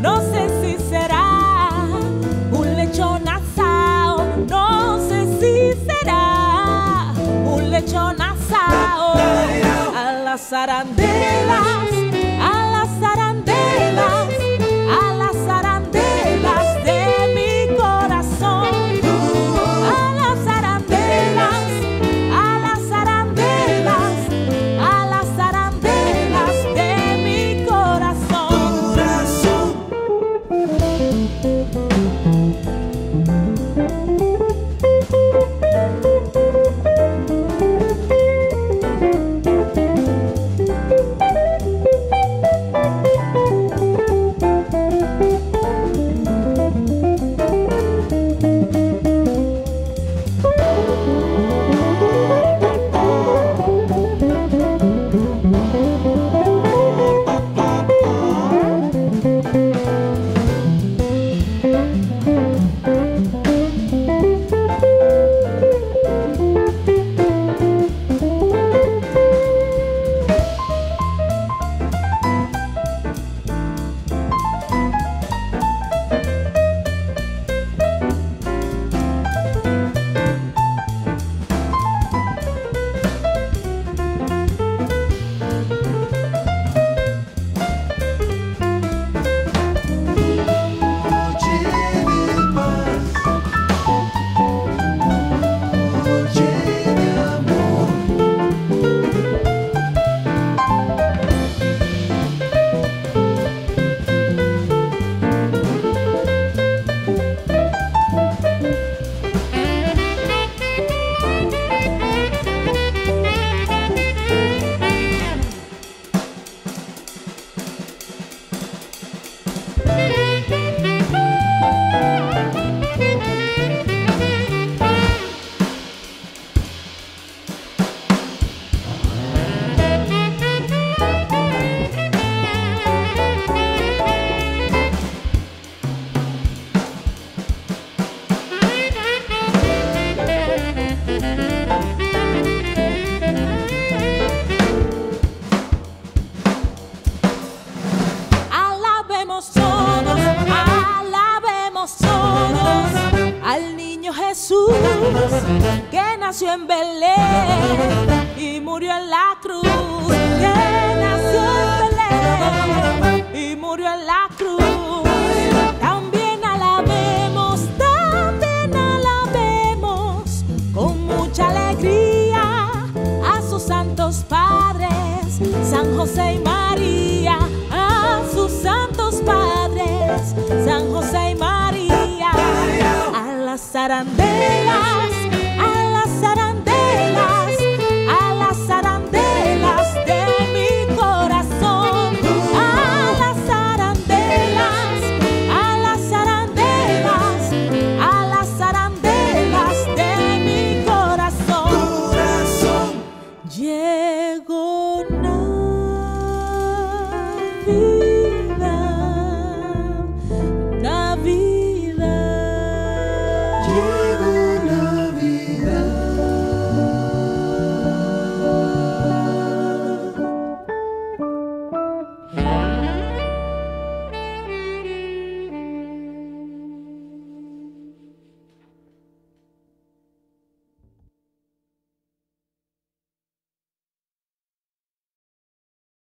no sé si será un lechón asado, no sé si será un lechón asado a la zarandela. Al niño Jesús que nació en Belén y murió en la cruz. Que nació en Belén y murió en la cruz. También alabemos, también alabemos con mucha alegría a sus santos padres, San José y María, las zarandelas, a las zarandelas, a las zarandelas de mi corazón, a las zarandelas, a las zarandelas, a las zarandelas de mi corazón. Corazón, Llegó world.